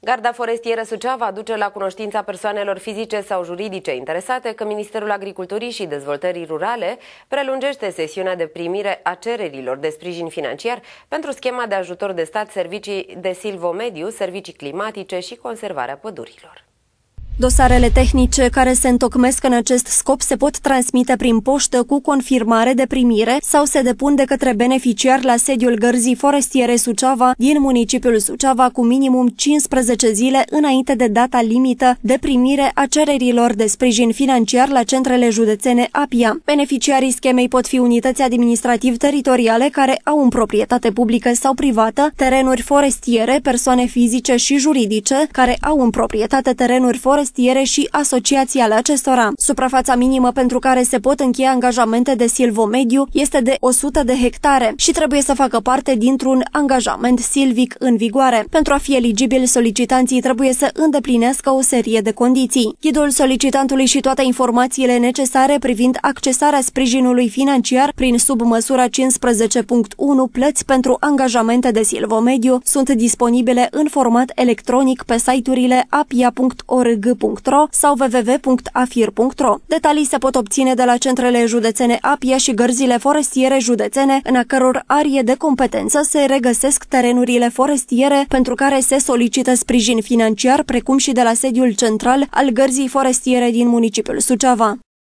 Garda Forestieră Suceava aduce la cunoștința persoanelor fizice sau juridice interesate că Ministerul Agriculturii și Dezvoltării Rurale prelungește sesiunea de primire a cererilor de sprijin financiar pentru schema de ajutor de stat, servicii de silvomediu, servicii climatice și conservarea pădurilor. Dosarele tehnice care se întocmesc în acest scop se pot transmite prin poștă cu confirmare de primire sau se depun de către beneficiar la sediul Gărzii Forestiere Suceava din municipiul Suceava cu minimum 15 zile înainte de data limită de primire a cererilor de sprijin financiar la centrele județene APIA. Beneficiarii schemei pot fi unități administrativ-teritoriale care au în proprietate publică sau privată terenuri forestiere, persoane fizice și juridice care au în proprietate terenuri forestiere forestiere și asociații ale acestora. Suprafața minimă pentru care se pot încheia angajamente de silvomediu este de 100 de hectare și trebuie să facă parte dintr-un angajament silvic în vigoare. Pentru a fi eligibil, solicitanții trebuie să îndeplinească o serie de condiții. Ghidul solicitantului și toate informațiile necesare privind accesarea sprijinului financiar prin submăsura 15.1 plăți pentru angajamente de silvomediu sunt disponibile în format electronic pe site-urile apia.org www.afir.ro sau www.afir.ro. Detalii se pot obține de la centrele județene Apia și gărzile forestiere județene, în a căror arie de competență se regăsesc terenurile forestiere pentru care se solicită sprijin financiar, precum și de la sediul central al gărzii forestiere din municipiul Suceava.